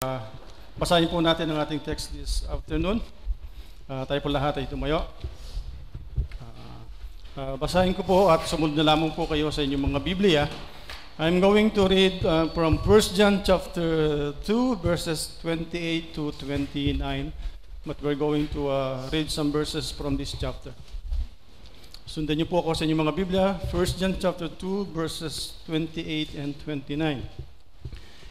Uh, po natin ang ating text this afternoon. Uh, tayo po lahat ay tumayo. Uh, uh, basahin ko po at sumunod na lamang po kayo sa inyong mga Biblia. I'm going to read uh, from 1 John chapter 2 verses 28 to 29. But we're going to uh, read some verses from this chapter. Sundan niyo po ako sa inyong mga Biblia. 1 John chapter 2 verses 28 and 29.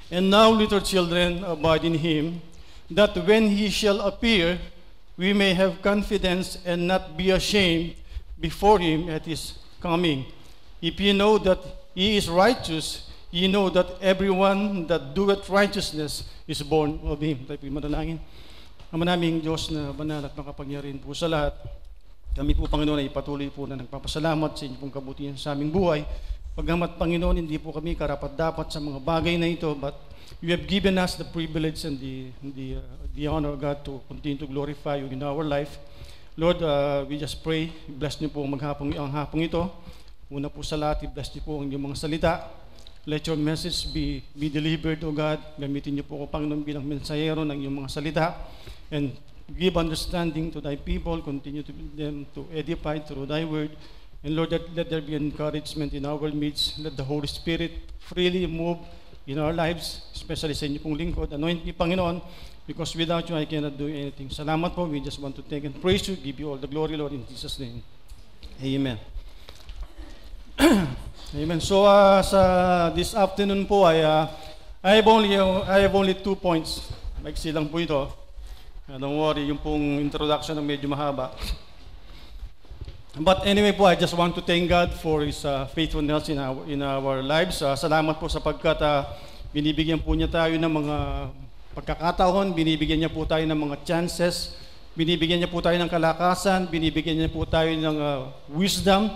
And now, little children, abide in him, that when he shall appear, we may have confidence and not be ashamed before him at his coming. If ye know that he is righteous, ye know that everyone that doeth righteousness is born of him. Tayo po manalangin. Ama naming Diyos na banal at makapangyarihan po sa lahat, kami po, Panginoon, ay patuloy po na nagpapasalamat sa inyong kabutihan sa aming buhay. Pagkamat, Panginoon, hindi po kami karapat-dapat sa mga bagay na ito, but you have given us the privilege and the, the, uh, the honor, God, to continue to glorify you in our life. Lord, uh, we just pray, bless niyo po maghapong, ang hapong ito. Una po sa lahat, bless niyo po ang inyong mga salita. Let your message be, be delivered, O God. Gamitin niyo po, O Panginoon, bilang mensahero ng iyong mga salita. And give understanding to thy people, continue to them to edify through thy word. And Lord, that, let there be encouragement in our midst. Let the Holy Spirit freely move in our lives, especially sa inyo pong lingkod. Anoint me, Panginoon, because without you, I cannot do anything. Salamat po. We just want to thank and praise you. Give you all the glory, Lord, in Jesus' name. Amen. Amen. So, uh, sa this afternoon po ay uh, I have only uh, I have only two points. Maiksi lang po ito. Uh, don't worry, yung pong introduction ng medyo mahaba. But anyway po, I just want to thank God for His uh, faithfulness in our, in our lives. Uh, salamat po sapagkat uh, binibigyan po niya tayo ng mga pagkakataon, binibigyan niya po tayo ng mga chances, binibigyan niya po tayo ng kalakasan, binibigyan niya po tayo ng uh, wisdom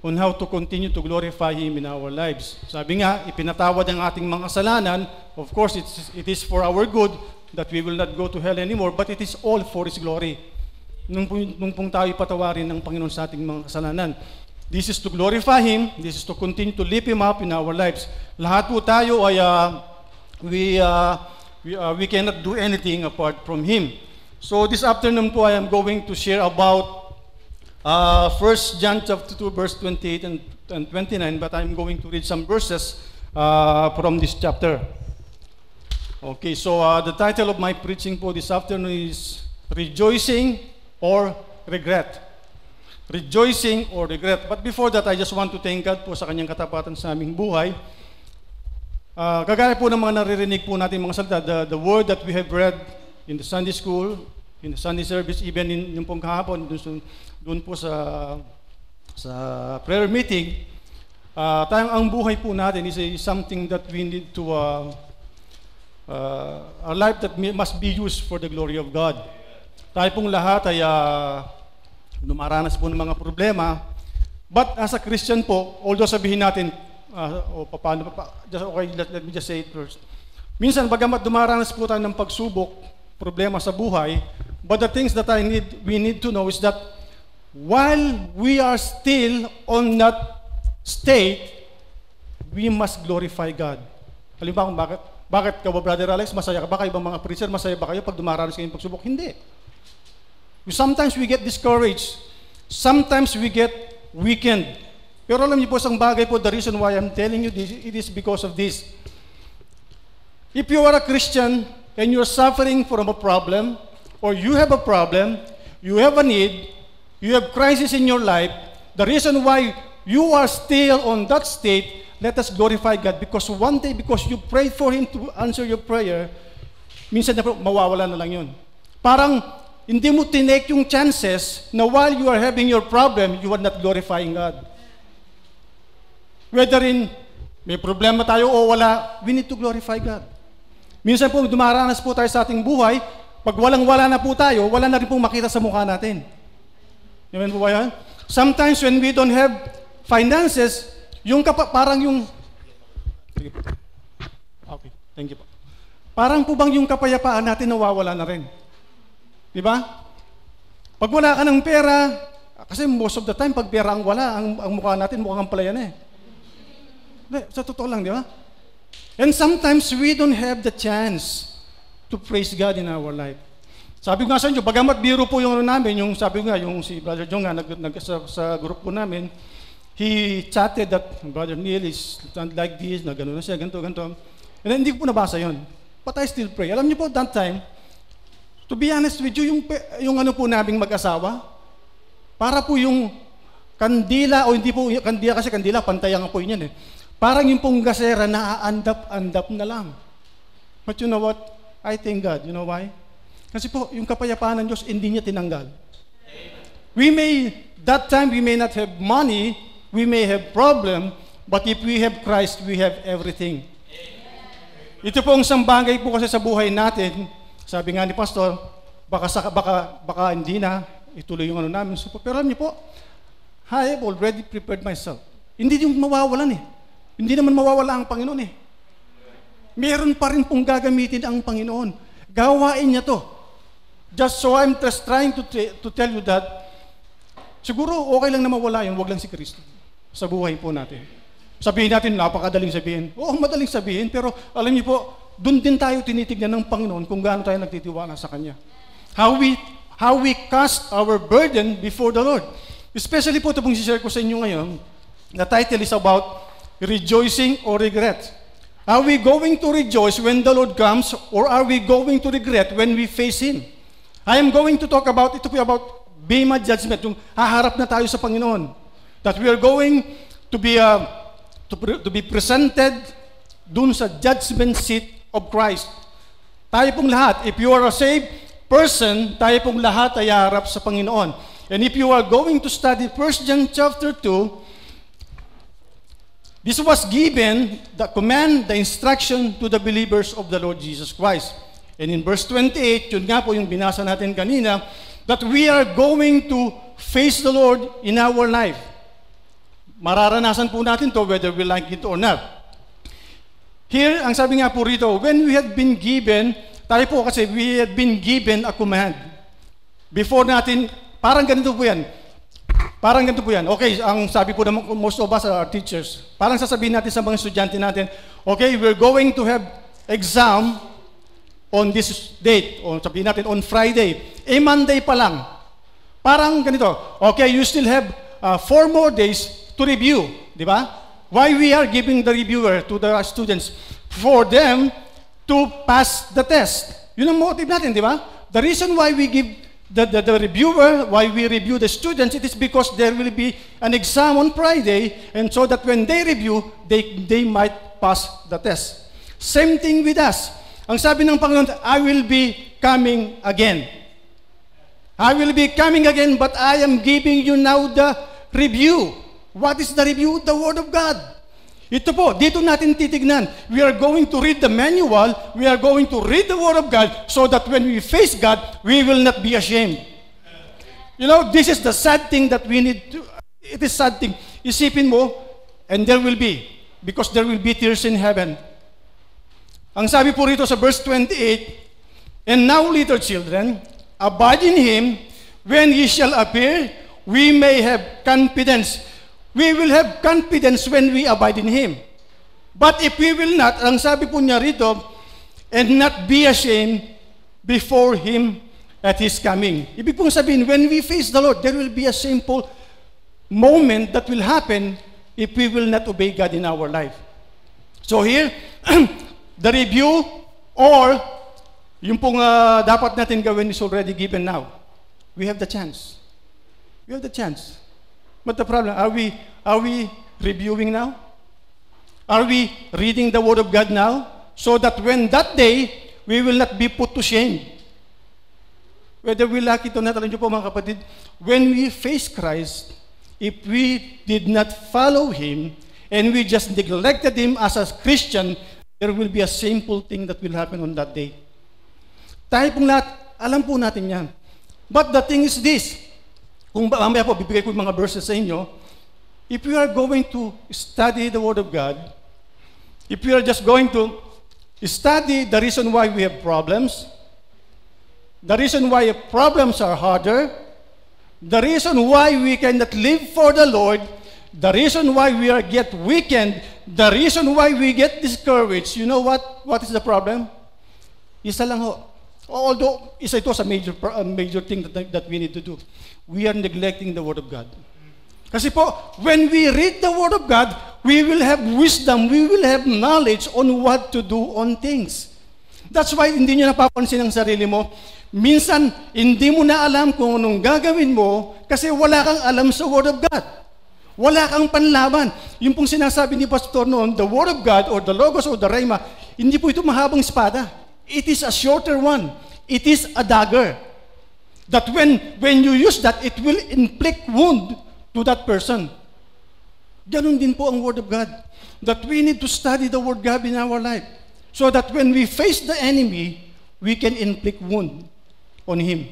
on how to continue to glorify Him in our lives. Sabi nga, ipinatawad ang ating mga kasalanan. Of course, it's, it is for our good that we will not go to hell anymore, but it is all for His glory nung, nung pong tayo patawarin ng Panginoon sa ating mga kasalanan. This is to glorify Him. This is to continue to lift Him up in our lives. Lahat po tayo ay uh, we, uh, we, uh, we cannot do anything apart from Him. So this afternoon po I am going to share about uh, 1 John chapter 2 verse 28 and, and 29 but I'm going to read some verses uh, from this chapter. Okay, so uh, the title of my preaching po this afternoon is Rejoicing or regret. Rejoicing or regret. But before that, I just want to thank God po sa kanyang katapatan sa aming buhay. Uh, kagaya po ng mga naririnig po natin mga salita, the, the word that we have read in the Sunday school, in the Sunday service, even in yung pong kahapon, dun, dun po sa, sa prayer meeting, uh, tayong ang buhay po natin is, is something that we need to, uh, uh, a life that must be used for the glory of God. Tayo pong lahat ay uh, dumaranas po ng mga problema. But as a Christian po, although sabihin natin, uh, o paano pa, just, okay, let, let me just say it first. Minsan, bagamat dumaranas po tayo ng pagsubok, problema sa buhay, but the things that I need, we need to know is that while we are still on that state, we must glorify God. Halimbawa kung bakit, bakit ka ba, Brother Alex, masaya ka ba? Kayo ibang mga preacher, masaya ba kayo pag dumaranas kayo ng pagsubok? Hindi. Sometimes we get discouraged. Sometimes we get weakened. Pero alam niyo po isang bagay po, the reason why I'm telling you this, it is because of this. If you are a Christian and you're suffering from a problem, or you have a problem, you have a need, you have crisis in your life, the reason why you are still on that state, let us glorify God because one day, because you prayed for Him to answer your prayer, minsan na po, mawawala na lang yun. Parang hindi mo tinake yung chances na while you are having your problem, you are not glorifying God. Whether in may problema tayo o wala, we need to glorify God. Minsan po, dumaranas po tayo sa ating buhay, pag walang-wala na po tayo, wala na rin pong makita sa mukha natin. Amen po ba yan? Sometimes when we don't have finances, yung kapa, parang yung... Sige po. Okay, thank you po. Parang po bang yung kapayapaan natin nawawala na rin? Di ba? Pag wala ka ng pera, kasi most of the time, pag pera ang wala, ang, ang mukha natin mukhang palayan eh. Sa totoo lang, di ba? And sometimes we don't have the chance to praise God in our life. Sabi ko nga sa inyo, bagamat biro po yung ano namin, yung sabi ko nga, yung si Brother John nga, nag, nag, sa, sa group po namin, he chatted that Brother Neil is like this, na gano'n na siya, ganito, ganito. And then, hindi ko po nabasa yon. But I still pray. Alam niyo po, that time, to be honest with you, yung, yung ano po naming mag-asawa, para po yung kandila, o hindi po, kandila kasi kandila, pantayan po yun eh. Parang yung pong gasera na andap-andap na lang. But you know what? I thank God. You know why? Kasi po, yung kapayapaan ng Diyos, hindi niya tinanggal. We may, that time we may not have money, we may have problem, but if we have Christ, we have everything. Ito po ang isang bagay po kasi sa buhay natin, sabi nga ni Pastor, baka, sa, baka, baka hindi na, ituloy yung ano namin. So, pero alam niyo po, I have already prepared myself. Hindi yung mawawalan eh. Hindi naman mawawala ang Panginoon eh. Meron pa rin pong gagamitin ang Panginoon. Gawain niya to. Just so I'm just trying to, to tell you that, siguro okay lang na mawala yun, wag lang si Kristo sa buhay po natin. Sabihin natin, napakadaling sabihin. Oo, madaling sabihin, pero alam niyo po, doon din tayo tinitignan ng Panginoon kung gaano tayo nagtitiwala sa Kanya. How we, how we cast our burden before the Lord. Especially po ito pong share ko sa inyo ngayon, the title is about rejoicing or regret. Are we going to rejoice when the Lord comes or are we going to regret when we face Him? I am going to talk about, ito po about Bema judgment, yung haharap na tayo sa Panginoon. That we are going to be, uh, to, to be presented dun sa judgment seat of Christ. Tayo pong lahat, if you are a saved person, tayo pong lahat ay harap sa Panginoon. And if you are going to study 1 John chapter 2, this was given, the command, the instruction to the believers of the Lord Jesus Christ. And in verse 28, yun nga po yung binasa natin kanina, that we are going to face the Lord in our life. Mararanasan po natin to whether we like it or not. Here, ang sabi nga po rito, when we had been given, tayo po kasi we had been given a command. Before natin, parang ganito po yan. Parang ganito po yan. Okay, ang sabi po naman most of us are teachers. Parang sasabihin natin sa mga estudyante natin, okay, we're going to have exam on this date, o sabihin natin on Friday, eh Monday pa lang. Parang ganito, okay, you still have uh, four more days to review, di ba? Why we are giving the reviewer to the students? For them to pass the test. Yun ang motive natin, di ba? The reason why we give the, the, the reviewer, why we review the students, it is because there will be an exam on Friday, and so that when they review, they, they might pass the test. Same thing with us. Ang sabi ng Panginoon, I will be coming again. I will be coming again, but I am giving you now the review. What is the review? The Word of God. Ito po, dito natin titignan. We are going to read the manual, we are going to read the Word of God, so that when we face God, we will not be ashamed. You know, this is the sad thing that we need to, it is sad thing. Isipin mo, and there will be, because there will be tears in heaven. Ang sabi po rito sa verse 28, And now, little children, abide in Him, when He shall appear, we may have confidence. We will have confidence when we abide in Him. But if we will not, ang sabi po niya rito, and not be ashamed before Him at His coming. Ibig pong sabihin, when we face the Lord, there will be a simple moment that will happen if we will not obey God in our life. So here, the review or yung pong uh, dapat natin gawin is already given now. We have the chance. We have the chance. But the problem, are we, are we reviewing now? Are we reading the Word of God now? So that when that day, we will not be put to shame. Whether we like it or not, alam niyo po mga kapatid, when we face Christ, if we did not follow Him, and we just neglected Him as a Christian, there will be a simple thing that will happen on that day. Tayo pong lahat, alam po natin yan. But the thing is this, kung mamaya po, bibigay ko yung mga verses sa inyo, if we are going to study the Word of God, if we are just going to study the reason why we have problems, the reason why problems are harder, the reason why we cannot live for the Lord, the reason why we are get weakened, The reason why we get discouraged, you know what? What is the problem? Isa lang ho. Although, isa ito sa major, a major thing that, that we need to do. We are neglecting the Word of God. Kasi po, when we read the Word of God, we will have wisdom, we will have knowledge on what to do on things. That's why hindi nyo napapansin ang sarili mo. Minsan, hindi mo na alam kung anong gagawin mo kasi wala kang alam sa Word of God. Wala kang panlaban. Yung pong sinasabi ni Pastor noon, the Word of God or the Logos or the Rhema, hindi po ito mahabang espada. It is a shorter one. It is a dagger. That when, when you use that, it will inflict wound to that person. Ganon din po ang Word of God. That we need to study the Word of God in our life. So that when we face the enemy, we can inflict wound on him.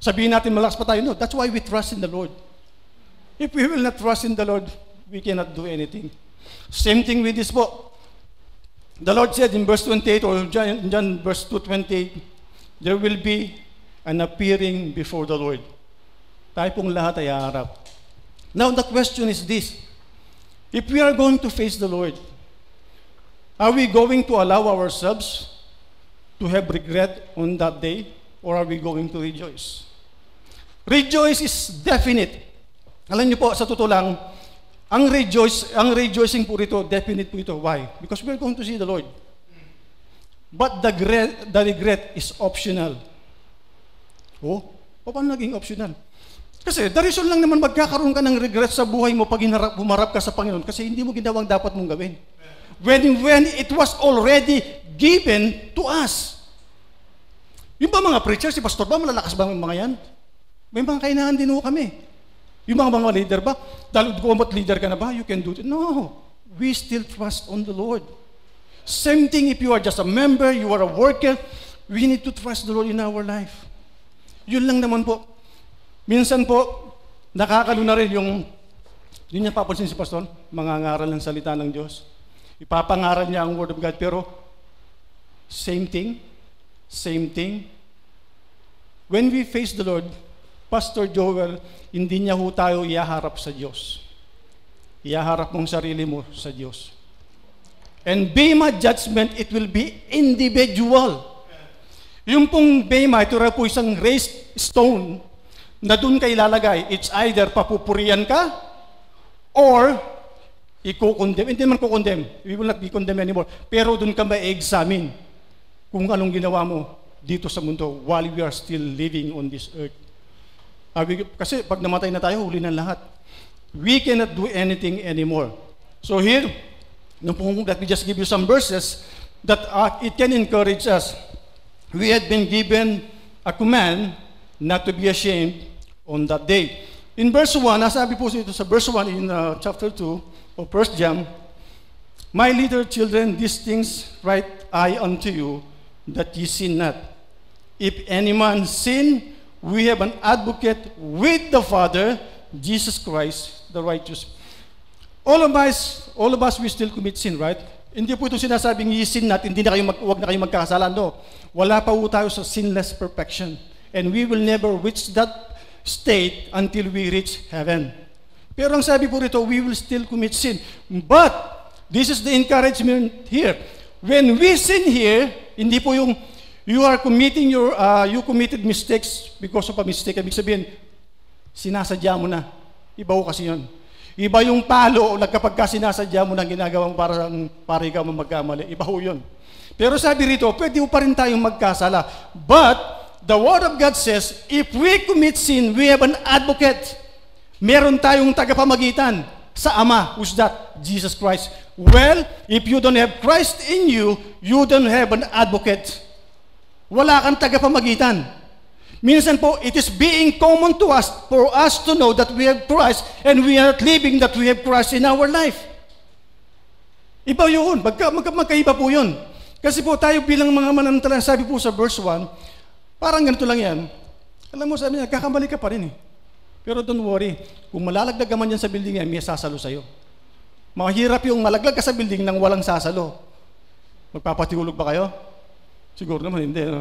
Sabihin natin malakas pa tayo, no, that's why we trust in the Lord. If we will not trust in the Lord, we cannot do anything. Same thing with this po. The Lord said in verse 28 or John, John verse 228, there will be an appearing before the Lord. Tayo pong lahat ay haharap. Now the question is this. If we are going to face the Lord, are we going to allow ourselves to have regret on that day or are we going to rejoice? Rejoice is definite. Alam niyo po, sa totoo lang, ang rejoice, ang rejoicing po rito, definite po ito. Why? Because we're going to see the Lord. But the regret, the regret is optional. Oh, paano naging optional? Kasi the reason lang naman magkakaroon ka ng regret sa buhay mo pag hinarap, humarap ka sa Panginoon kasi hindi mo ginawang dapat mong gawin. When, when it was already given to us. Yung ba mga preachers, si pastor ba, malalakas ba mga yan? May mga kainahan din ho kami. Yung mga mga leader ba? Dahil gumamat leader ka na ba? You can do it. No. We still trust on the Lord. Same thing if you are just a member, you are a worker, we need to trust the Lord in our life. Yun lang naman po. Minsan po, nakakalo na rin yung, hindi niya papansin si Pastor, mangangaral ng salita ng Diyos. Ipapangaral niya ang Word of God, pero same thing, same thing. When we face the Lord, Pastor Joel, hindi niya ho tayo iaharap sa Diyos. Iaharap mong sarili mo sa Diyos. And Bema judgment, it will be individual. Yung pong Bema, ito rin po isang raised stone na doon kay lalagay. It's either papupurian ka or i-condemn. Hindi naman kukondemn. We will not be condemned anymore. Pero doon ka ma-examine kung anong ginawa mo dito sa mundo while we are still living on this earth. Kasi pag namatay na tayo, huli na lahat. We cannot do anything anymore. So here, let me just give you some verses that uh, it can encourage us. We had been given a command not to be ashamed on that day. In verse 1, nasabi po ito sa verse 1 in uh, chapter 2 of 1 John, My little children, these things write I unto you, that ye sin not. If any man sin, we have an advocate with the Father, Jesus Christ, the righteous. All of us, all of us, we still commit sin, right? Hindi po ito sinasabing sin natin, hindi na kayo mag, wag na kayo magkakasala. No. Wala pa po tayo sa sinless perfection. And we will never reach that state until we reach heaven. Pero ang sabi po rito, we will still commit sin. But, this is the encouragement here. When we sin here, hindi po yung You are committing your, uh, you committed mistakes because of a mistake. Ibig sabihin, sinasadya mo na. Iba ko kasi yun. Iba yung palo kapag ka sinasadya mo na ginagawang para, para ikaw magkamali. Iba ho yun. Pero sabi rito, pwede pa rin tayong magkasala. But, the Word of God says, if we commit sin, we have an advocate. Meron tayong tagapamagitan sa Ama. Who's that? Jesus Christ. Well, if you don't have Christ in you, you don't have an advocate. Wala kang tagapamagitan. Minsan po, it is being common to us for us to know that we have Christ and we are living that we have Christ in our life. Iba yun. Magka, magka, magkaiba po yun. Kasi po tayo bilang mga manantalang, sabi po sa verse 1, parang ganito lang yan. Alam mo, sabi niya, kakamali ka pa rin eh. Pero don't worry, kung malalagdag ka man yan sa building yan, may sasalo sa'yo. Mahirap yung malaglag ka sa building nang walang sasalo. Magpapatihulog ba kayo? Siguro naman hindi. No?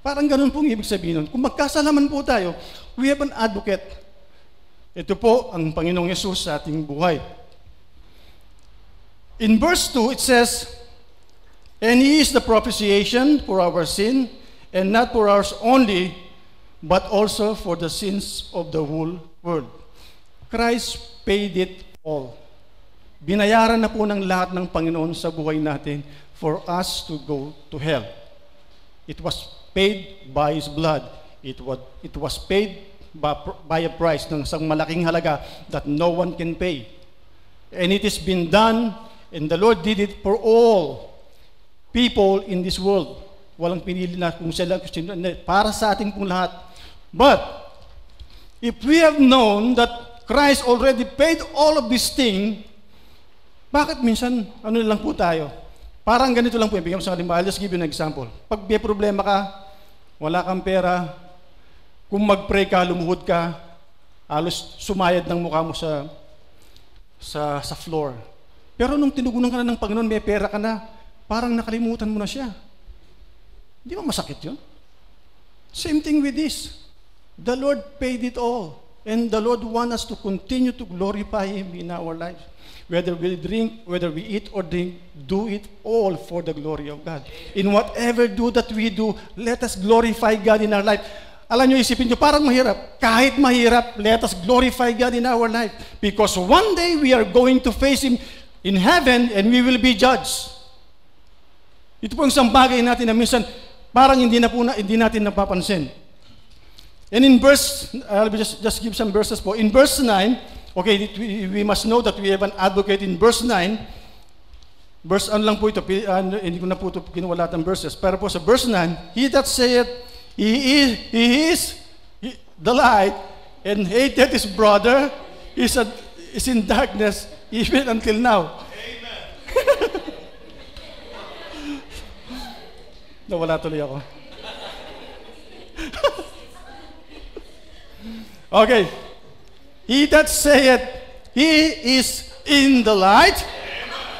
Parang ganun pong ibig sabihin nun. Kung magkasalaman po tayo, we have an advocate. Ito po ang Panginoong Yesus sa ating buhay. In verse 2, it says, And He is the propitiation for our sin, and not for ours only, but also for the sins of the whole world. Christ paid it all. Binayaran na po ng lahat ng Panginoon sa buhay natin for us to go to hell. It was paid by His blood. It was, it was paid by, by a price ng isang malaking halaga that no one can pay. And it has been done, and the Lord did it for all people in this world. Walang pinili na kung sila, para sa ating pong lahat. But, if we have known that Christ already paid all of this thing, bakit minsan, ano lang po tayo? Parang ganito lang po, bigyan ko sa kalimba. I'll just give you an example. Pag may problema ka, wala kang pera, kung mag-pray ka, lumuhod ka, alos sumayad ng mukha mo sa sa sa floor. Pero nung tinugunan ka na ng Panginoon, may pera ka na, parang nakalimutan mo na siya. Di ba masakit yun? Same thing with this. The Lord paid it all. And the Lord wants us to continue to glorify Him in our lives. Whether we drink, whether we eat or drink, do it all for the glory of God. In whatever do that we do, let us glorify God in our life. Alam nyo, isipin nyo, parang mahirap. Kahit mahirap, let us glorify God in our life. Because one day we are going to face Him in heaven and we will be judged. Ito po ang isang bagay natin na minsan parang hindi, na po na, hindi natin napapansin. And in verse, I'll just, just give some verses po. In verse 9, okay, we, must know that we have an advocate in verse 9. Verse, ano lang po ito, uh, hindi ko na po ito kinuwala ng verses. Pero po sa verse 9, He that saith, He is, he is the light and hated his brother is, a, is in darkness even until now. Amen. Nawala tuloy ako. okay. He that saith he is in the light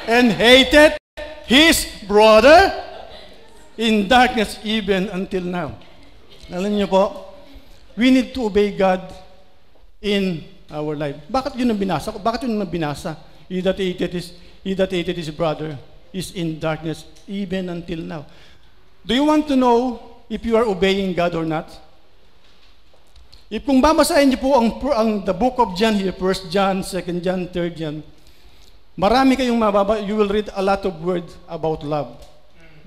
and hated his brother in darkness even until now. Alam niyo po, we need to obey God in our life. Bakit yun ang binasa ko? Bakit yun ang binasa? He that hated his, he that hated his brother is in darkness even until now. Do you want to know if you are obeying God or not? If kung babasahin niyo po ang, ang the book of John here, 1 John, 2 John, 3 John, marami kayong mababa, you will read a lot of words about love.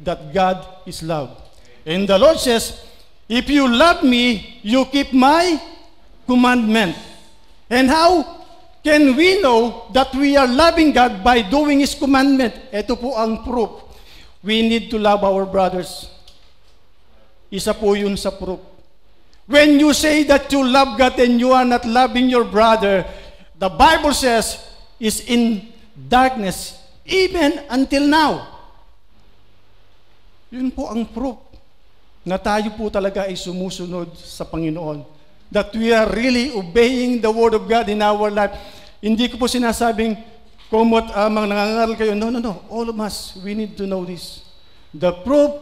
That God is love. And the Lord says, If you love me, you keep my commandment. And how can we know that we are loving God by doing His commandment? Ito po ang proof. We need to love our brothers. Isa po yun sa proof. When you say that you love God and you are not loving your brother, the Bible says, is in darkness even until now. Yun po ang proof na tayo po talaga ay sumusunod sa Panginoon. That we are really obeying the Word of God in our life. Hindi ko po sinasabing, kumot amang uh, nangangaral kayo. No, no, no. All of us, we need to know this. The proof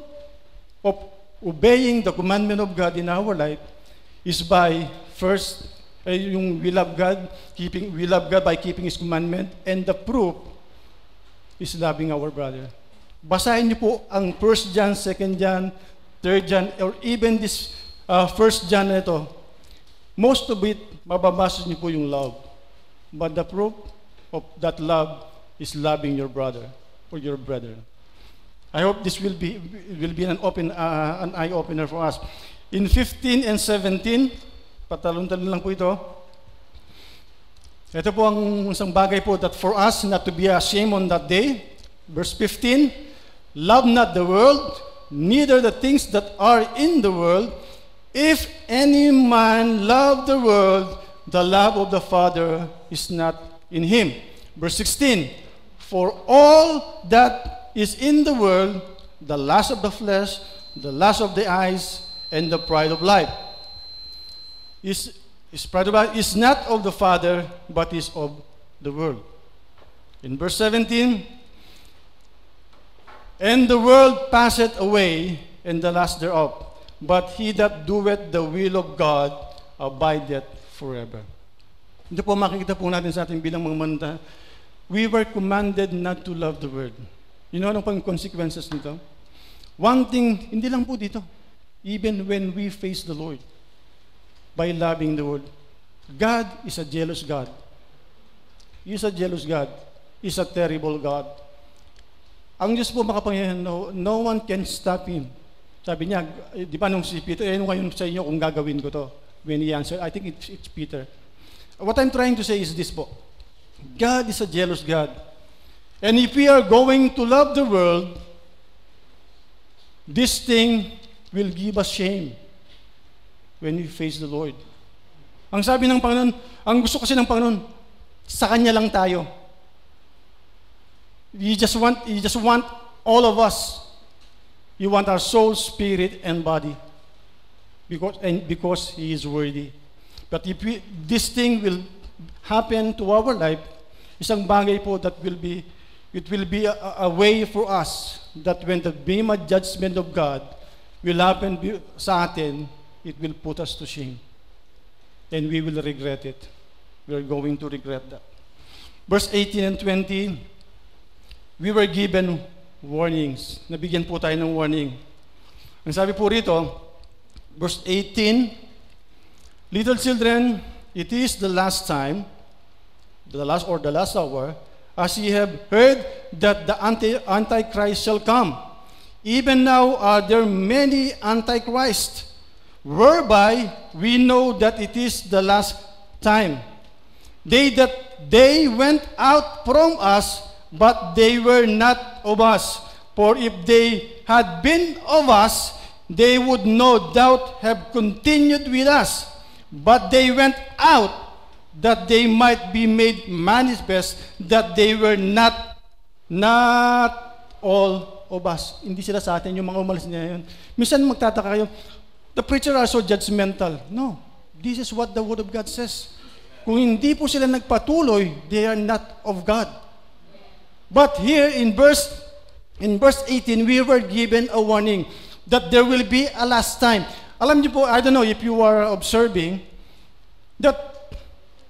of obeying the commandment of God in our life is by first, ay yung we love God, keeping, we love God by keeping His commandment, and the proof is loving our brother. Basahin niyo po ang 1 John, 2 John, 3 John, or even this uh, 1 John na ito, most of it, mababasa niyo po yung love. But the proof of that love is loving your brother or your brother. I hope this will be will be an open uh, an eye opener for us. In 15 and 17, patalon-talon lang po ito. Ito po ang isang bagay po that for us not to be ashamed on that day. Verse 15, Love not the world, neither the things that are in the world. If any man love the world, the love of the Father is not in him. Verse 16 For all that is in the world, the lust of the flesh, the lust of the eyes, and the pride of life, is, is pride of life is not of the Father, but is of the world. In verse 17, And the world passeth away, and the last thereof. But he that doeth the will of God abideth forever. Hindi po makikita po natin sa ating bilang mga manda, we were commanded not to love the world. You know anong pang consequences nito? One thing, hindi lang po dito. Even when we face the Lord by loving the Lord. God is a jealous God. He is a jealous God. He is a terrible God. Ang Diyos po makapangyarihan, no, no one can stop Him. Sabi niya, eh, di ba nung si Peter, eh, ngayon sa inyo kung gagawin ko to? When he answered, I think it's, it's Peter. What I'm trying to say is this po. God is a jealous God. And if we are going to love the world, this thing will give us shame when we face the Lord. Ang sabi ng Panginoon, ang gusto kasi ng Panginoon, sa Kanya lang tayo. You just want, you just want all of us. You want our soul, spirit, and body. Because, and because He is worthy. But if we, this thing will happen to our life, isang bagay po that will be, it will be a, a way for us that when the Bema judgment of God will happen sa atin, it will put us to shame. And we will regret it. We are going to regret that. Verse 18 and 20, we were given warnings. Nabigyan po tayo ng warning. Ang sabi po rito, verse 18, Little children, it is the last time, the last or the last hour, as ye have heard that the anti Antichrist shall come. Even now uh, are there many Antichrists, whereby we know that it is the last time. They that they went out from us, but they were not of us. For if they had been of us, they would no doubt have continued with us. But they went out that they might be made manifest that they were not not all of us. Hindi sila sa atin, yung mga umalis niya yun. Minsan magtataka kayo, the preacher are so judgmental. No, this is what the Word of God says. Kung hindi po sila nagpatuloy, they are not of God. But here in verse in verse 18, we were given a warning that there will be a last time. Alam niyo po, I don't know if you are observing that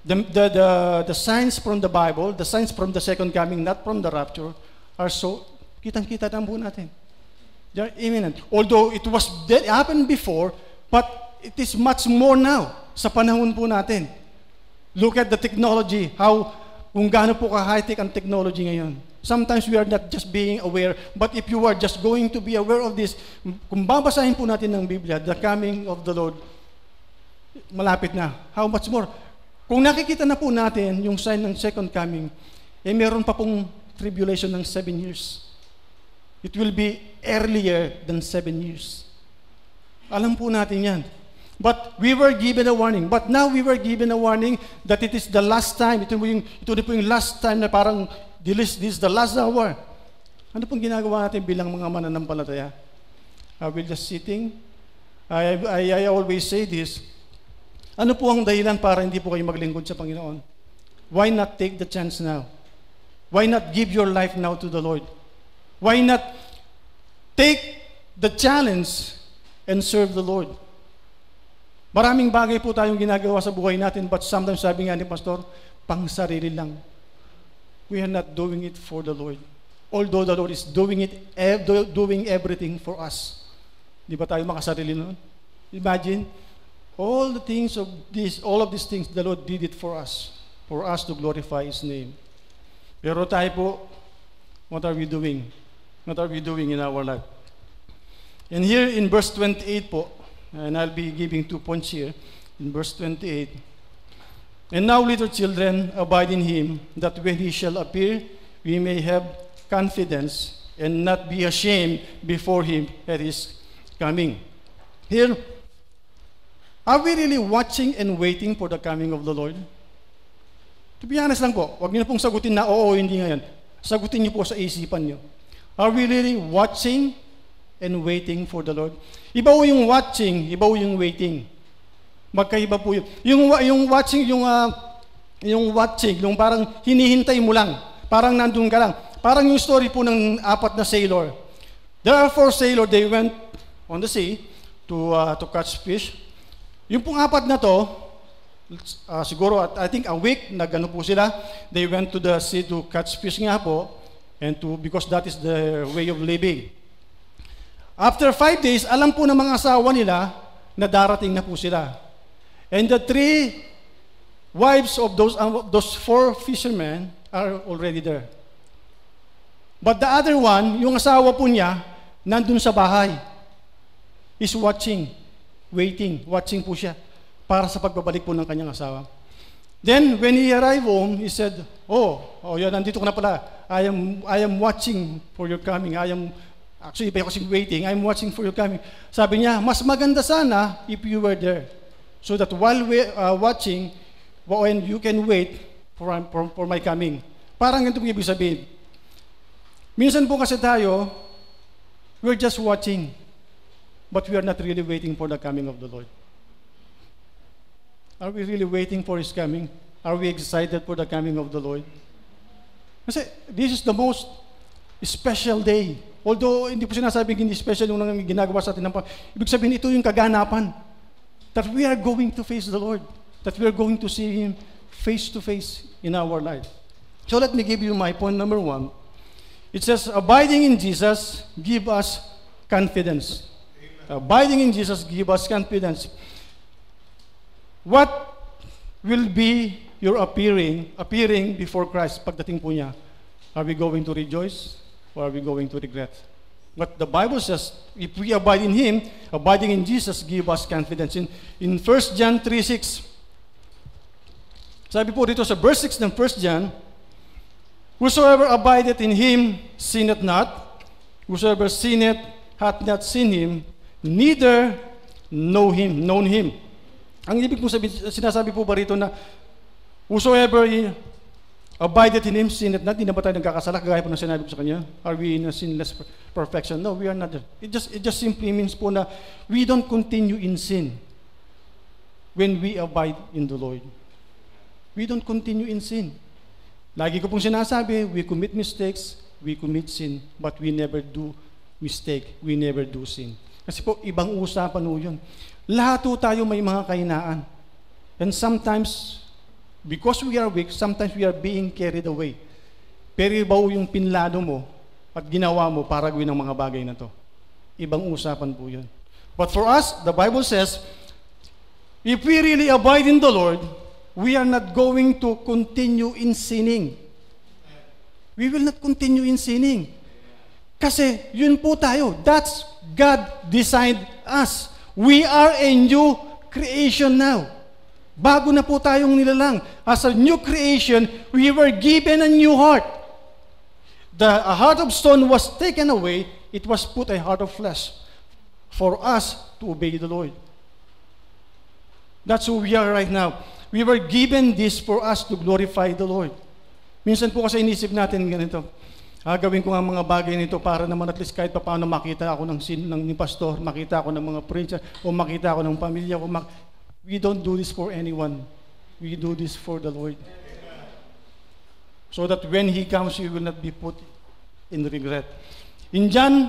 the, the, the, the signs from the Bible, the signs from the second coming, not from the rapture, are so, kitang-kita na po natin. They are imminent. Although it was that happened before, but it is much more now sa panahon po natin. Look at the technology, how kung gaano po ka-high-tech ang technology ngayon. Sometimes we are not just being aware, but if you are just going to be aware of this, kung babasahin po natin ng Biblia, the coming of the Lord, malapit na. How much more? Kung nakikita na po natin yung sign ng second coming, eh meron pa pong tribulation ng seven years. It will be earlier than seven years. Alam po natin yan. But we were given a warning. But now we were given a warning that it is the last time. Ito, yung, ito po yung last time na parang this is the last hour. Ano pong ginagawa natin bilang mga mananampalataya? Are we just sitting? I, I, I always say this. Ano po ang dahilan para hindi po kayo maglingkod sa Panginoon? Why not take the chance now? Why not give your life now to the Lord? Why not take the challenge and serve the Lord? Maraming bagay po tayong ginagawa sa buhay natin, but sometimes sabi nga ni Pastor, pang sarili lang. We are not doing it for the Lord. Although the Lord is doing it, doing everything for us. Di ba tayo makasarili noon? Imagine, all the things of this, all of these things, the Lord did it for us, for us to glorify His name. Pero tayo po, what are we doing? What are we doing in our life? And here in verse 28 po, and I'll be giving two points here, in verse 28, And now, little children, abide in him, that when he shall appear, we may have confidence and not be ashamed before him at his coming. Here, are we really watching and waiting for the coming of the Lord? To be honest lang po, huwag niyo pong sagutin na oo, hindi ngayon. Sagutin niyo po sa isipan niyo. Are we really watching and waiting for the Lord? Iba po yung watching, iba po yung waiting. Magkaiba po yun. Yung, yung watching, yung, uh, yung watching, yung parang hinihintay mo lang. Parang nandun ka lang. Parang yung story po ng apat na sailor. There are four sailor, they went on the sea to, uh, to catch fish. Yung pong apat na to, uh, siguro at I think a week, nagano po sila. They went to the sea to catch fish nga po, and to, because that is the way of living. After five days, alam po ng mga asawa nila na darating na po sila. And the three wives of those, um, those four fishermen are already there. But the other one, yung asawa po niya, nandun sa bahay. Is watching, waiting, watching po siya para sa pagbabalik po ng kanyang asawa. Then, when he arrived home, he said, Oh, oh yan, nandito ka na pala. I am, I am watching for your coming. I am, actually, pa kasi waiting. I am watching for your coming. Sabi niya, mas maganda sana if you were there. So that while we uh, watching, when you can wait for, for, for my coming. Parang ganito ibig sabihin. Minsan po kasi tayo, we're just watching. But we are not really waiting for the coming of the Lord. Are we really waiting for His coming? Are we excited for the coming of the Lord? Kasi this is the most special day. Although hindi po sinasabing hindi special yung ginagawa sa atin ng Ibig sabihin ito yung kaganapan. That we are going to face the Lord. That we are going to see Him face to face in our life. So let me give you my point number one. It says, abiding in Jesus give us confidence. Abiding in Jesus give us confidence. What will be your appearing, appearing before Christ pagdating po niya? Are we going to rejoice or are we going to regret? But the Bible says, if we abide in Him, abiding in Jesus give us confidence. In, in 1 John 3, 6, sabi po dito sa verse 6 ng 1 John, Whosoever abideth in Him sinneth not, whosoever sinneth hath not seen Him, neither know Him, known Him. Ang ibig po sabihin, sinasabi po ba rito na whosoever abideth in Him, sinneth not, hindi na ba tayo nagkakasala, kagaya po na sinabi ko sa kanya? Are we in a sinless perfection? No, we are not. It just, it just simply means po na we don't continue in sin when we abide in the Lord. We don't continue in sin. Lagi ko pong sinasabi, we commit mistakes, we commit sin, but we never do mistake, we never do sin. Kasi po, ibang usapan po yun. Lahat po tayo may mga kainaan. And sometimes, because we are weak, sometimes we are being carried away. Pero iba yung pinlado mo at ginawa mo para gawin ang mga bagay na to. Ibang usapan po yun. But for us, the Bible says, if we really abide in the Lord, we are not going to continue in sinning. We will not continue in sinning. Kasi yun po tayo. That's God designed us. We are a new creation now. Bago na po tayong nilalang. As a new creation, we were given a new heart. The heart of stone was taken away, it was put a heart of flesh for us to obey the Lord. That's who we are right now. We were given this for us to glorify the Lord. Minsan po kasi inisip natin ganito, Gagawin ko nga mga bagay nito para naman at least kahit pa paano makita ako ng sin ng ni pastor, makita ako ng mga preacher, o makita ako ng pamilya ko. Mak- We don't do this for anyone. We do this for the Lord. So that when He comes, you will not be put in regret. In John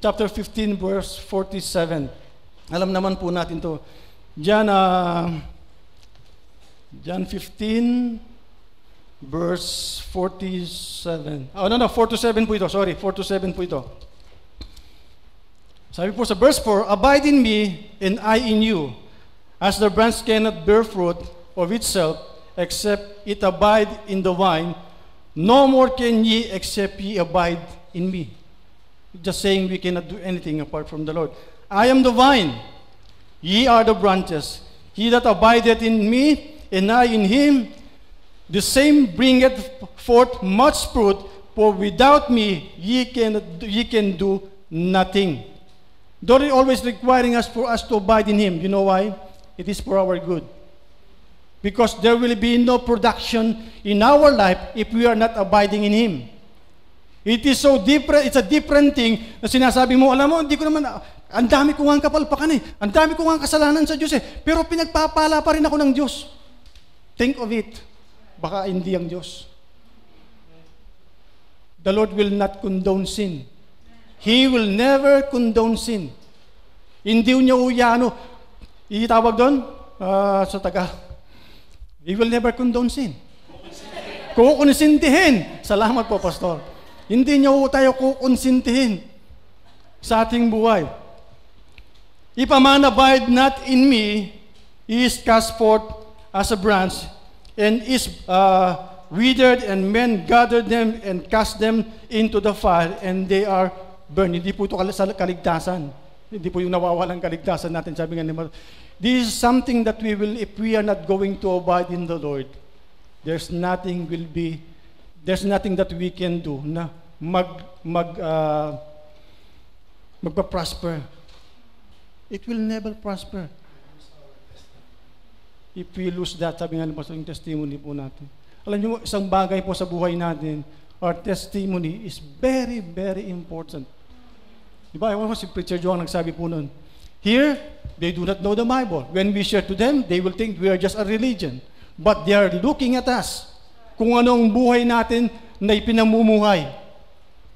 chapter 15 verse 47, alam naman po natin to. John, uh, John 15 verse 47. Oh, no, no, 4 to 7 po ito. Sorry, 4 to 7 po ito. Sabi po sa verse 4, Abide in me, and I in you. As the branch cannot bear fruit of itself, except it abide in the vine, no more can ye except ye abide in me. Just saying we cannot do anything apart from the Lord. I am the vine, ye are the branches. He that abideth in me, and I in him, The same bringeth forth much fruit, for without me ye can, ye can do nothing. God is always requiring us for us to abide in Him. You know why? It is for our good. Because there will be no production in our life if we are not abiding in Him. It is so different, it's a different thing na sinasabi mo, alam mo, hindi ko naman, ang dami ko nga kapalpakan eh, ang dami ko nga kasalanan sa Diyos eh, pero pinagpapala pa rin ako ng Diyos. Think of it. Baka hindi ang Diyos. The Lord will not condone sin. He will never condone sin. Hindi niya uyano. Itawag doon uh, sa taga. He will never condone sin. Kukonsintihin. Salamat po, Pastor. Hindi niya tayo kukonsintihin. sa ating buhay. If a man abide not in me, he is cast forth as a branch and is uh, withered, and men gather them and cast them into the fire, and they are burned. Hindi po ito sa kaligtasan. Hindi po yung nawawalang kaligtasan natin. Sabi nga ni Mar- This is something that we will, if we are not going to abide in the Lord, there's nothing will be, there's nothing that we can do na mag, mag, uh, magpa-prosper. It will never prosper. If we lose that, sabi nga ng pastor, yung testimony po natin. Alam niyo, isang bagay po sa buhay natin, our testimony is very, very important. Di ba? Ewan ko si Preacher Joe ang nagsabi po nun. Here, they do not know the Bible. When we share to them, they will think we are just a religion. But they are looking at us. Kung ano ang buhay natin na ipinamumuhay.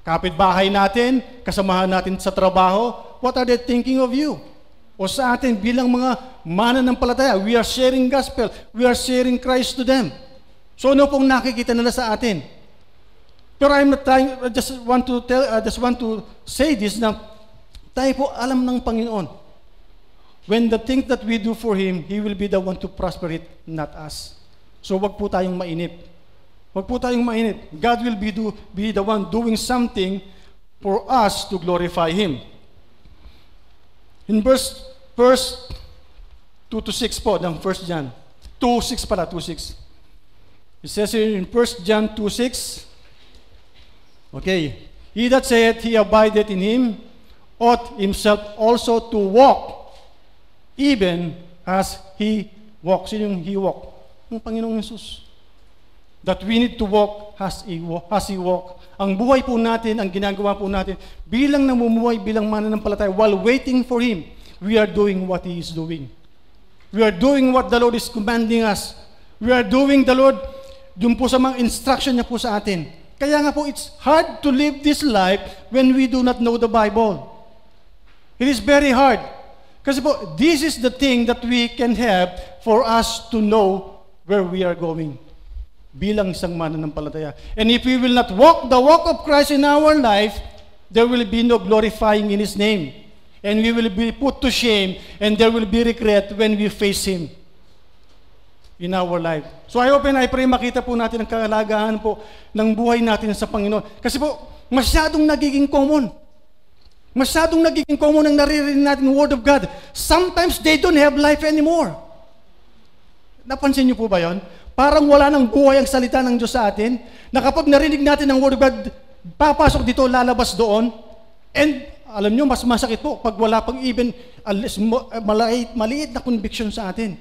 Kapitbahay natin, kasamahan natin sa trabaho, what are they thinking of you? O sa atin bilang mga mananampalataya, we are sharing gospel, we are sharing Christ to them. So ano pong nakikita nila sa atin? Pero I'm not trying, I just want to tell, I just want to say this na tayo po alam ng Panginoon. When the things that we do for Him, He will be the one to prosper it, not us. So wag po tayong mainip. Wag po tayong mainip. God will be, do, be the one doing something for us to glorify Him. In verse, verse 2 to 6 po ng 1 John. 2, 6 pala, 2, 6. It says here in 1 John 2, 6, Okay. He that saith he abideth in him ought himself also to walk, even as he walks. Sino yung he walk? Ang Panginoong Yesus. That we need to walk as he walk. As he walk. Ang buhay po natin, ang ginagawa po natin, bilang namumuhay, bilang mananampalataya, while waiting for Him, we are doing what He is doing. We are doing what the Lord is commanding us. We are doing the Lord, dun po sa mga instruction niya po sa atin. Kaya nga po, it's hard to live this life when we do not know the Bible. It is very hard. Kasi po, this is the thing that we can have for us to know where we are going bilang isang mananampalataya. And if we will not walk the walk of Christ in our life, there will be no glorifying in His name. And we will be put to shame, and there will be regret when we face Him in our life. So I hope and I pray makita po natin ang kalagahan po ng buhay natin sa Panginoon. Kasi po, masyadong nagiging common. Masyadong nagiging common ang naririnig natin ng Word of God. Sometimes they don't have life anymore. Napansin niyo po ba yon? Parang wala nang buhay ang salita ng Diyos sa atin, na kapag narinig natin ang Word of God, papasok dito, lalabas doon, and alam nyo, mas masakit po pag wala pang even maliit, maliit na conviction sa atin.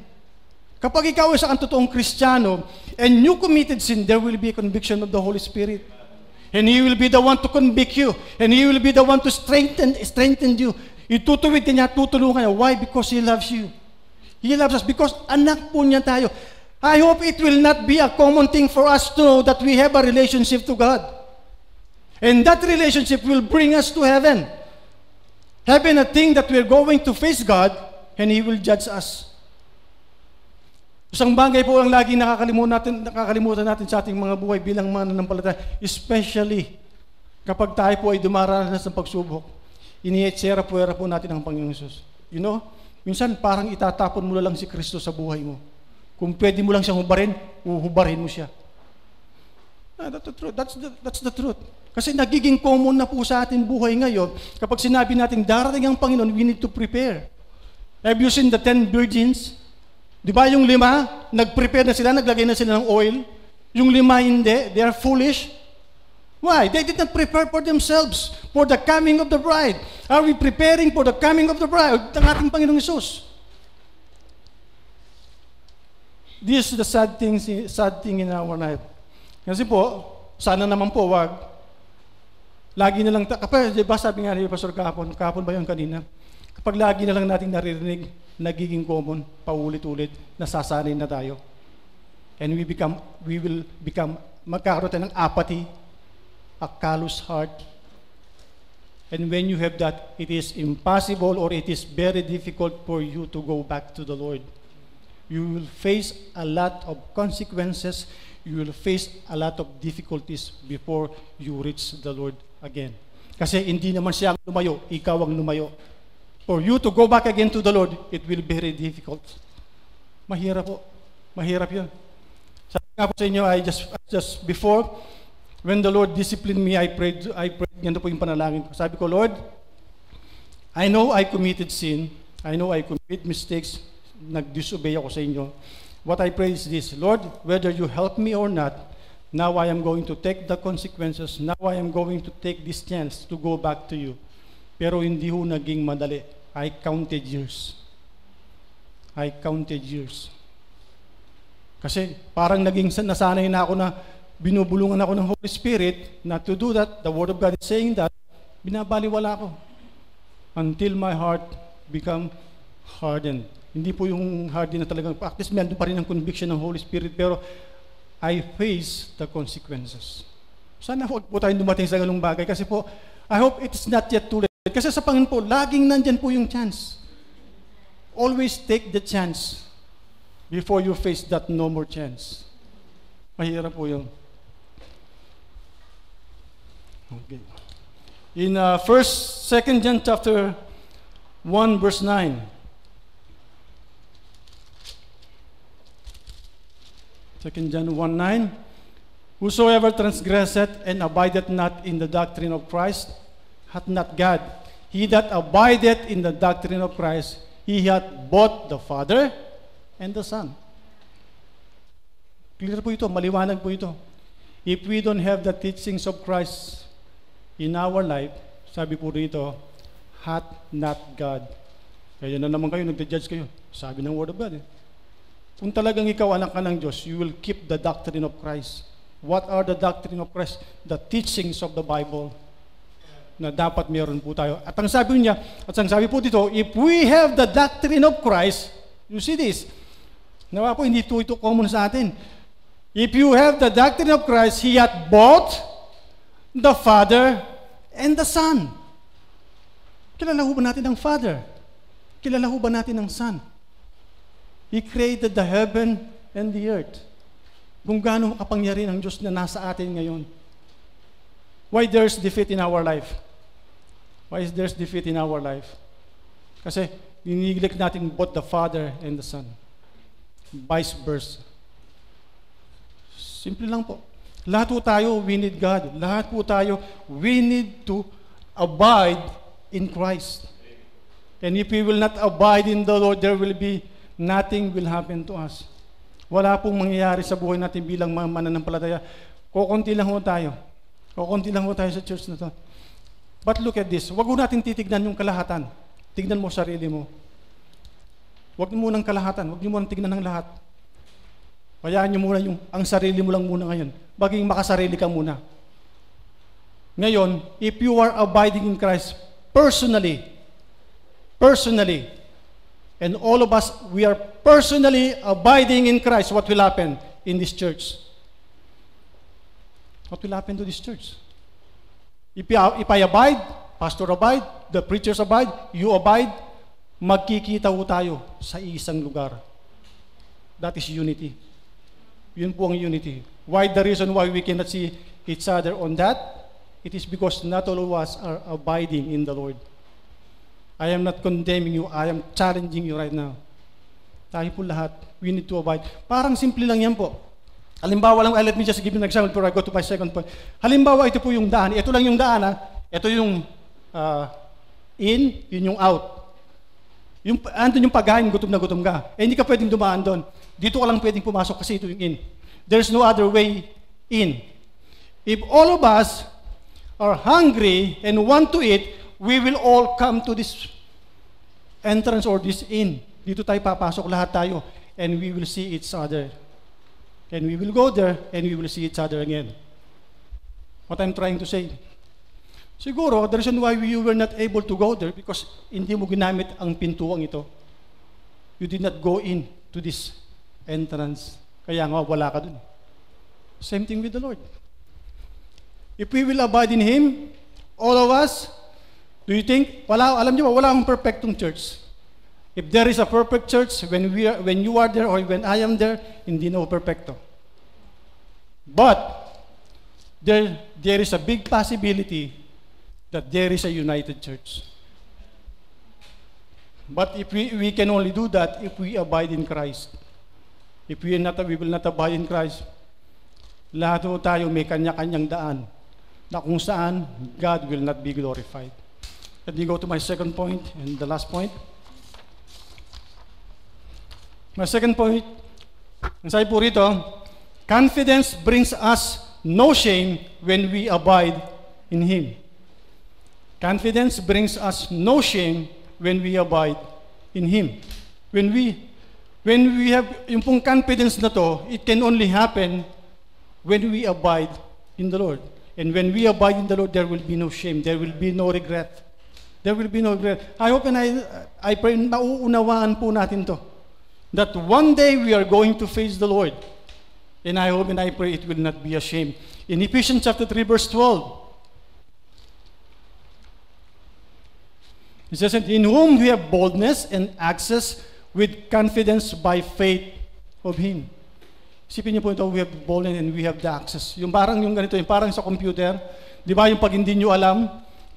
Kapag ikaw ay sa totoong Kristiyano, and you committed sin, there will be a conviction of the Holy Spirit. And He will be the one to convict you. And He will be the one to strengthen, strengthen you. Itutuwid ka niya, tutulungan niya. Why? Because He loves you. He loves us because anak po niya tayo. I hope it will not be a common thing for us to know that we have a relationship to God. And that relationship will bring us to heaven. Heaven, a thing that we're going to face God and He will judge us. Isang bagay po ang lagi nakakalimutan natin, nakakalimutan natin sa ating mga buhay bilang mga nanampalataya, especially kapag tayo po ay dumaranas ng pagsubok. Inietsera puwera po natin ang Panginoong Jesus. You know, minsan parang itatapon mo lang si Kristo sa buhay mo. Kung pwede mo lang siyang hubarin, uhubarin mo siya. Ah, that's the truth. That's the, that's the truth. Kasi nagiging common na po sa atin buhay ngayon, kapag sinabi natin darating ang Panginoon, we need to prepare. Have you seen the ten virgins? Di ba yung lima, nag-prepare na sila, naglagay na sila ng oil. Yung lima hindi, they are foolish. Why? They did not prepare for themselves for the coming of the bride. Are we preparing for the coming of the bride ng ating Panginoong Isus? This is the sad thing, sad thing in our life. Kasi po, sana naman po, wag. Lagi na lang, kapag, di ba sabi nga ni Pastor kahapon, kahapon ba yung kanina? Kapag lagi na lang natin naririnig, nagiging common, paulit-ulit, nasasanay na tayo. And we become, we will become, magkakaroon tayo ng apathy, a callous heart. And when you have that, it is impossible or it is very difficult for you to go back to the Lord. You will face a lot of consequences. You will face a lot of difficulties before you reach the Lord again. Kasi hindi naman siya ang lumayo, ikaw ang lumayo. For you to go back again to the Lord, it will be very difficult. Mahirap po. Mahirap yun. Sabi nga po sa inyo, I just, just before, when the Lord disciplined me, I prayed, I prayed, ganito po yung panalangin ko. Sabi ko, Lord, I know I committed sin. I know I committed mistakes. Nag-disobey ako sa inyo. What I pray is this, Lord, whether you help me or not, Now I am going to take the consequences. Now I am going to take this chance to go back to you. Pero hindi ho naging madali. I counted years. I counted years. Kasi parang naging nasanay na ako na binubulungan ako ng Holy Spirit na to do that, the Word of God is saying that, binabaliwala ko. Until my heart become hardened. Hindi po yung hardened na talagang practice, meron pa rin ang conviction ng Holy Spirit, pero I face the consequences. Sana huwag po tayong dumating sa ganung bagay kasi po, I hope it's not yet too late. Kasi sa Panginoon po, laging nandyan po yung chance. Always take the chance before you face that no more chance. Mahirap po yun. Okay. In uh, first, second John chapter 1 verse 9, Second John 1 9. Whosoever transgresseth and abideth not in the doctrine of Christ hath not God. He that abideth in the doctrine of Christ, he hath both the Father and the Son. Clear po ito, maliwanag po ito. If we don't have the teachings of Christ in our life, sabi po rito, hath not God. Kaya na naman kayo, nagte-judge kayo. Sabi ng Word of God eh. Kung talagang ikaw anak ka ng Diyos, you will keep the doctrine of Christ. What are the doctrine of Christ? The teachings of the Bible na dapat meron po tayo. At ang sabi niya, at ang sabi po dito, if we have the doctrine of Christ, you see this, nawa po, hindi ito, ito common sa atin. If you have the doctrine of Christ, He hath both the Father and the Son. Kilala ho ba natin ang Father? Kilala ho ba natin ang Son? He created the heaven and the earth. Kung gaano kapangyari ng Diyos na nasa atin ngayon. Why there's defeat in our life? Why is there's defeat in our life? Kasi niniglect natin both the Father and the Son. Vice versa. Simple lang po. Lahat po tayo, we need God. Lahat po tayo, we need to abide in Christ. And if we will not abide in the Lord, there will be nothing will happen to us. Wala pong mangyayari sa buhay natin bilang mga mananampalataya. Kukunti lang ho tayo. Kukunti lang ho tayo sa church na to. But look at this. Huwag natin titignan yung kalahatan. Tignan mo sarili mo. Huwag mo munang kalahatan. Huwag niyo munang tignan ng lahat. Hayaan niyo muna yung ang sarili mo lang muna ngayon. Baging makasarili ka muna. Ngayon, if you are abiding in Christ personally, personally, and all of us, we are personally abiding in Christ, what will happen in this church? What will happen to this church? If if I abide, pastor abide, the preachers abide, you abide, magkikita ho tayo sa isang lugar. That is unity. Yun po ang unity. Why the reason why we cannot see each other on that? It is because not all of us are abiding in the Lord. I am not condemning you. I am challenging you right now. Tayo po lahat, we need to abide. Parang simple lang yan po. Halimbawa lang, let me just give you an example before I go to my second point. Halimbawa, ito po yung daan. Ito lang yung daan, ha? Ito yung uh, in, yun yung out. Yung, andun yung paghain, gutom na gutom ka. Eh, hindi ka pwedeng dumaan doon. Dito ka lang pwedeng pumasok kasi ito yung in. There's no other way in. If all of us are hungry and want to eat, we will all come to this entrance or this inn. Dito tayo papasok lahat tayo and we will see each other. And we will go there and we will see each other again. What I'm trying to say. Siguro, the reason why we were not able to go there because hindi mo ginamit ang pintuang ito. You did not go in to this entrance. Kaya nga, wala ka dun. Same thing with the Lord. If we will abide in Him, all of us, Do you think, wala, alam niyo ba, wala akong perfectong church. If there is a perfect church, when, we are, when you are there or when I am there, hindi na perfecto. But, there, there is a big possibility that there is a united church. But if we, we can only do that if we abide in Christ. If we, not, we will not abide in Christ, lahat tayo may kanya-kanyang daan na kung saan God will not be glorified. Let me go to my second point and the last point. My second point, ang sabi po rito, confidence brings us no shame when we abide in Him. Confidence brings us no shame when we abide in Him. When we, when we have, yung pong confidence na to, it can only happen when we abide in the Lord. And when we abide in the Lord, there will be no shame. There will be no regret. There will be no regret. I hope and I, I pray, nauunawaan po natin to. That one day we are going to face the Lord. And I hope and I pray it will not be a shame. In Ephesians chapter 3 verse 12, it says, In whom we have boldness and access with confidence by faith of Him. Isipin niyo po ito, we have boldness and we have the access. Yung parang yung ganito, yung parang sa computer, di ba yung pag hindi nyo alam,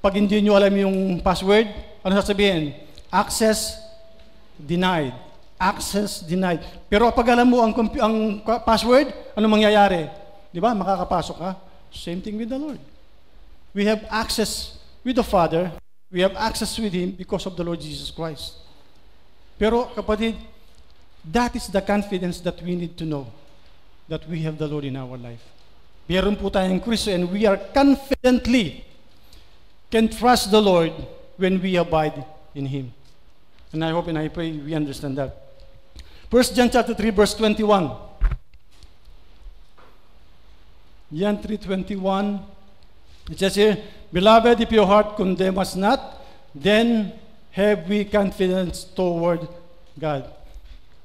pag hindi nyo alam yung password, ano sasabihin? Access denied. Access denied. Pero pag alam mo ang, ang password, ano mangyayari? Di ba? Makakapasok ka. Same thing with the Lord. We have access with the Father. We have access with Him because of the Lord Jesus Christ. Pero kapatid, that is the confidence that we need to know that we have the Lord in our life. Meron po tayong Kristo and we are confidently can trust the Lord when we abide in Him. And I hope and I pray we understand that. 1 John chapter 3 verse 21. John 3:21 It says here, Beloved, if your heart condemn us not, then have we confidence toward God.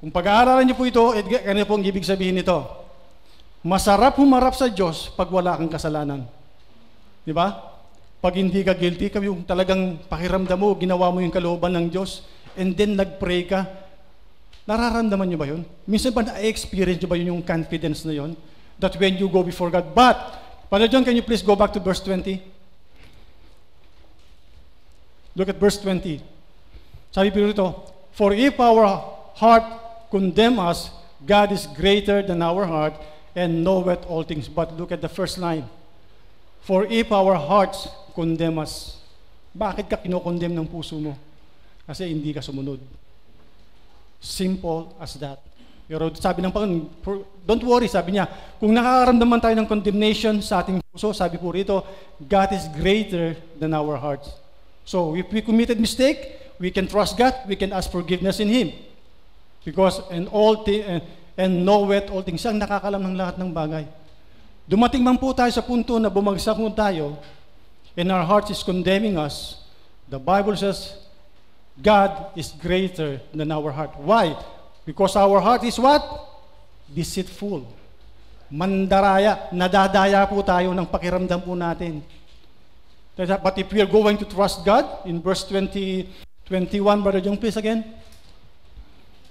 Kung pag-aaralan niyo po ito, ano po ang ibig sabihin nito? Masarap humarap sa Diyos pag wala kang kasalanan. Di ba? Pag hindi ka guilty, kami yung talagang pakiramdam mo, ginawa mo yung kalooban ng Diyos, and then nag-pray ka, nararamdaman niyo ba yun? Minsan ba na-experience niyo ba yun yung confidence na yun? That when you go before God, but, Father John, can you please go back to verse 20? Look at verse 20. Sabi po rito, For if our heart condemn us, God is greater than our heart, and knoweth all things. But look at the first line. For if our hearts condemn us, bakit ka kinokondem ng puso mo? Kasi hindi ka sumunod. Simple as that. Pero sabi ng Panginoon, don't worry, sabi niya, kung nakakaramdaman tayo ng condemnation sa ating puso, sabi po rito, God is greater than our hearts. So if we committed mistake, we can trust God, we can ask forgiveness in Him. Because in all things, and knoweth all things. Siya ang nakakalam ng lahat ng bagay. Dumating man po tayo sa punto na bumagsak mo tayo, and our heart is condemning us, the Bible says, God is greater than our heart. Why? Because our heart is what? Deceitful. Mandaraya. Nadadaya po tayo ng pakiramdam po natin. But if we are going to trust God, in verse 20, 21, Brother Jong, please again.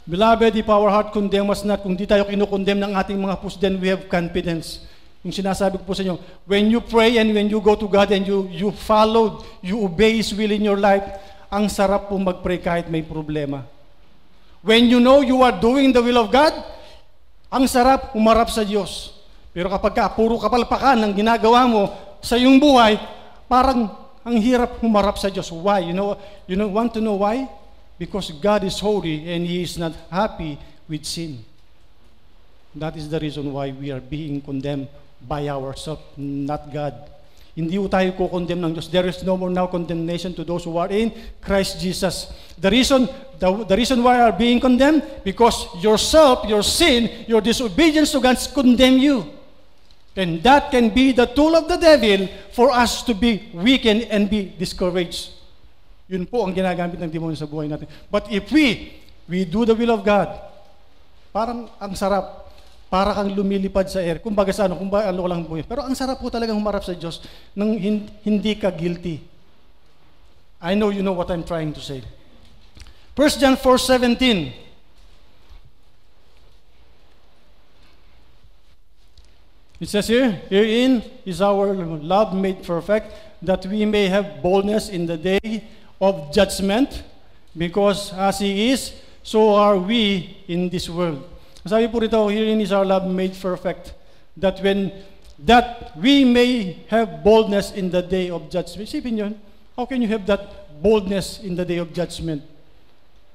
Beloved, if our heart condemn us not, kung di tayo kinukondem ng ating mga puso, then we have confidence. Yung sinasabi ko po sa inyo, when you pray and when you go to God and you, you follow, you obey His will in your life, ang sarap po mag-pray kahit may problema. When you know you are doing the will of God, ang sarap umarap sa Diyos. Pero kapag ka, puro kapalpakan ang ginagawa mo sa iyong buhay, parang ang hirap humarap sa Diyos. Why? You know, you know, want to know why? Because God is holy and He is not happy with sin. That is the reason why we are being condemned by ourselves, not God. Hindi po tayo kukondemn ng Diyos. There is no more now condemnation to those who are in Christ Jesus. The reason, the, the reason why are being condemned, because yourself, your sin, your disobedience to God condemn you. And that can be the tool of the devil for us to be weakened and be discouraged. Yun po ang ginagamit ng demonyo sa buhay natin. But if we, we do the will of God, parang ang sarap, para kang lumilipad sa air. Kumbaga sa ano, kumbaga ano lang po yun. Pero ang sarap po talagang humarap sa Diyos nang hindi ka guilty. I know you know what I'm trying to say. 1 John 4.17 It says here, herein is our love made perfect, that we may have boldness in the day of judgment, because as He is, so are we in this world. Sabi po rito, herein is our love made perfect, that when that we may have boldness in the day of judgment. Isipin yun, how can you have that boldness in the day of judgment?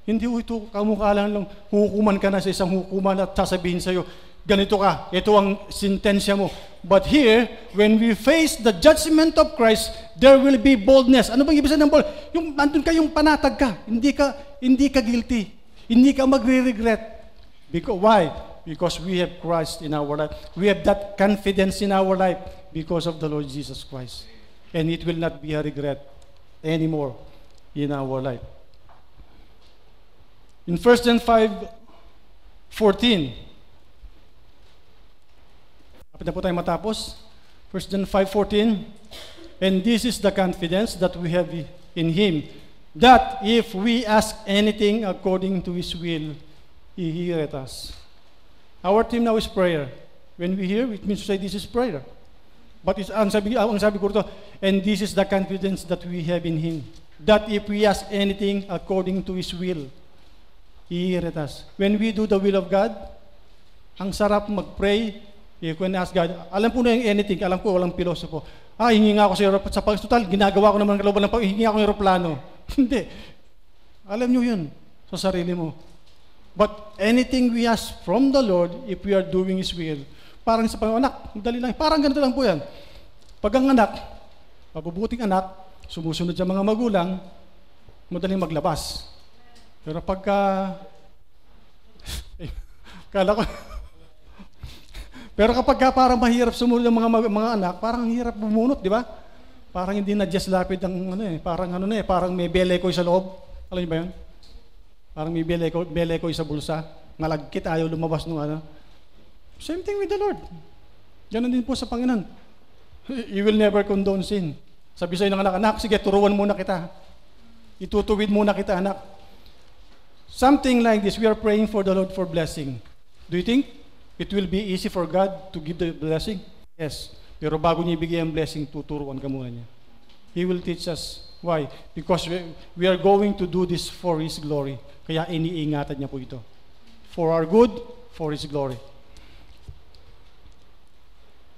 Hindi ho ito kamukha lang lang, hukuman ka na sa isang hukuman at sasabihin sa'yo, ganito ka, ito ang sintensya mo. But here, when we face the judgment of Christ, there will be boldness. Ano bang ibig sabihin ng bold? Yung andun ka, yung panatag ka. Hindi ka, hindi ka guilty. Hindi ka magre-regret. Because, why? Because we have Christ in our life. We have that confidence in our life because of the Lord Jesus Christ. And it will not be a regret anymore in our life. In 1 John 5, 14, Kapit na po tayo matapos. 1 John 5.14 And this is the confidence that we have in Him, that if we ask anything according to His will, He heareth us. Our team now is prayer. When we hear, it means to say this is prayer. But it's, ang, sabi, ang sabi ko rito, and this is the confidence that we have in Him, that if we ask anything according to His will, He heareth us. When we do the will of God, ang sarap mag-pray, You can ask God, alam po na yung anything, alam ko walang pilosopo. Ah, hingi nga ako sa. Sa pag ginagawa ko naman ng kalooban ng pag hingi ako ng aeroplano. Hindi. Alam nyo yun sa sarili mo. But anything we ask from the Lord, if we are doing His will, parang sa panganak, dali lang. Parang ganito lang po yan. Pag ang anak, mabubuting anak, sumusunod sa mga magulang, madaling maglabas. Pero pagka, eh, kala ko, pero kapag ka parang mahirap sumunod ng mga, mga, anak, parang hirap bumunot, di ba? Parang hindi na just lapid ang ano eh, parang ano na eh, parang may belekoy sa loob. Alam niyo ba 'yun? Parang may belekoy, belekoy sa bulsa. Nalagkit, ayaw lumabas nung ano. Same thing with the Lord. Ganun din po sa Panginoon. You will never condone sin. Sabi sa'yo ng anak, anak, sige, turuan muna kita. Itutuwid muna kita, anak. Something like this, we are praying for the Lord for blessing. Do you think It will be easy for God to give the blessing? Yes. Pero bago niya ibigay ang blessing, tuturuan ka muna niya. He will teach us. Why? Because we, we are going to do this for His glory. Kaya iniingatan niya po ito. For our good, for His glory.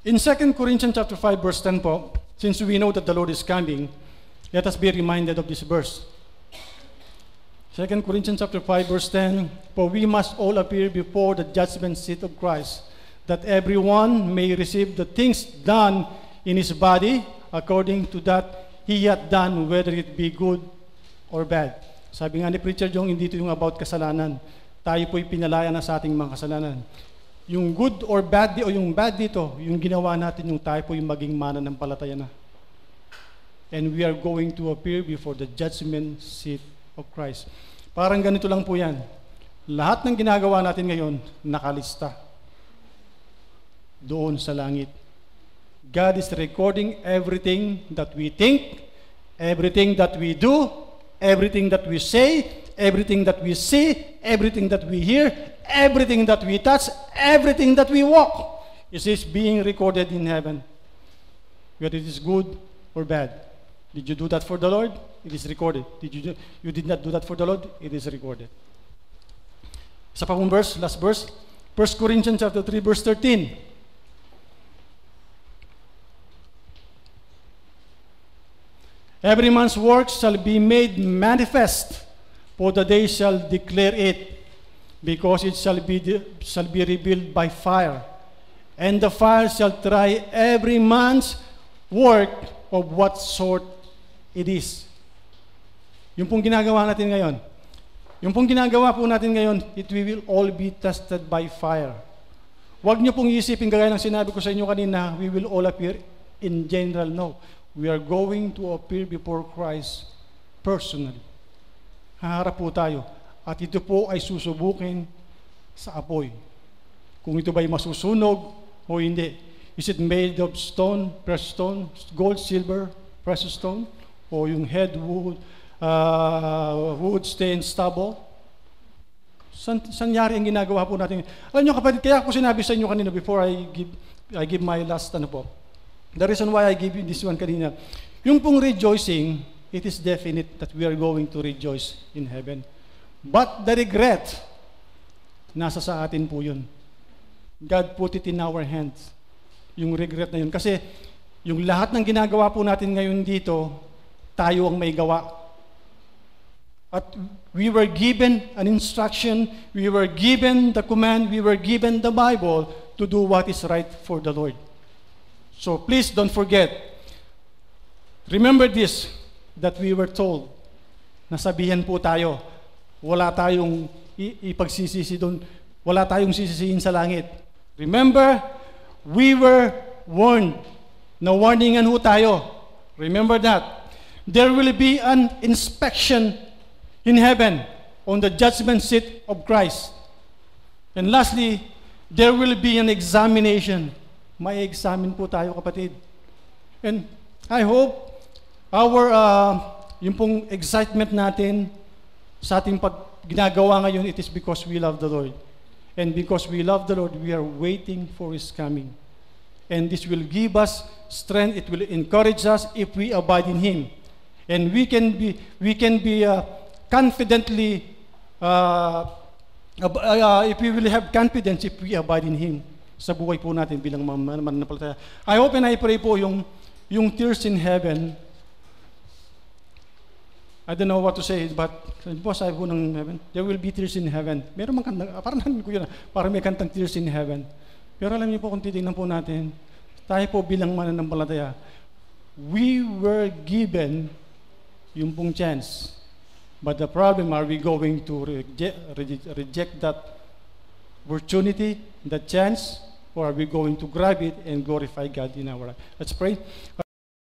In 2 Corinthians chapter 5 verse 10 po, since we know that the Lord is coming, let us be reminded of this verse. 2 Corinthians chapter 5 verse 10, For we must all appear before the judgment seat of Christ, that everyone may receive the things done in his body according to that he hath done, whether it be good or bad. Sabi nga ni Preacher Jong, hindi ito yung about kasalanan. Tayo po'y pinalaya na sa ating mga kasalanan. Yung good or bad, o yung bad dito, yung ginawa natin, yung tayo po'y maging mana ng palataya na. And we are going to appear before the judgment seat of Christ. Parang ganito lang po yan. Lahat ng ginagawa natin ngayon, nakalista. Doon sa langit. God is recording everything that we think, everything that we do, everything that we say, everything that we see, everything that we hear, everything that we touch, everything that we walk. Is this being recorded in heaven? Whether it is good or bad. Did you do that for the Lord? It is recorded. Did you, do, you did not do that for the Lord? It is recorded. Sa pa verse, last verse. 1 Corinthians chapter 3, verse 13. Every man's work shall be made manifest, for the day shall declare it, because it shall be, shall be revealed by fire. And the fire shall try every man's work of what sort it is. Yung pong ginagawa natin ngayon, yung pong ginagawa po natin ngayon, it will all be tested by fire. Huwag niyo pong isipin, gaya ng sinabi ko sa inyo kanina, we will all appear in general. No. We are going to appear before Christ personally. Haharap po tayo. At ito po ay susubukin sa apoy. Kung ito ba'y masusunog o hindi. Is it made of stone, pressed stone, gold, silver, precious stone? o yung head wood, uh, wood stain stubble. San, sanyari ang ginagawa po natin. Alam nyo kapatid, kaya ako sinabi sa inyo kanina before I give, I give my last ano po. The reason why I give you this one kanina, yung pong rejoicing, it is definite that we are going to rejoice in heaven. But the regret, nasa sa atin po yun. God put it in our hands. Yung regret na yun. Kasi yung lahat ng ginagawa po natin ngayon dito, tayo ang may gawa. At we were given an instruction, we were given the command, we were given the Bible to do what is right for the Lord. So please don't forget. Remember this, that we were told, nasabihan po tayo, wala tayong ipagsisisi doon, wala tayong sisisihin sa langit. Remember, we were warned, na warningan ho tayo. Remember that. There will be an inspection in heaven on the judgment seat of Christ. And lastly, there will be an examination. May examine po tayo kapatid. And I hope our, uh, yung pong excitement natin sa ating pag ginagawa ngayon, it is because we love the Lord. And because we love the Lord, we are waiting for His coming. And this will give us strength, it will encourage us if we abide in Him. And we can be, we can be uh, confidently, uh, ab- uh, if we will have confidence if we abide in Him sa buhay po natin bilang mananampalataya. I hope and I pray po yung, yung tears in heaven, I don't know what to say, but po sabi po ng heaven, there will be tears in heaven. Meron mang kantang, parang namin ko yun, parang may kantang tears in heaven. Pero alam niyo po kung titignan po natin, tayo po bilang mananampalataya, we were given yung pong chance. But the problem, are we going to reject, reject that opportunity, that chance, or are we going to grab it and glorify God in our life? Let's pray.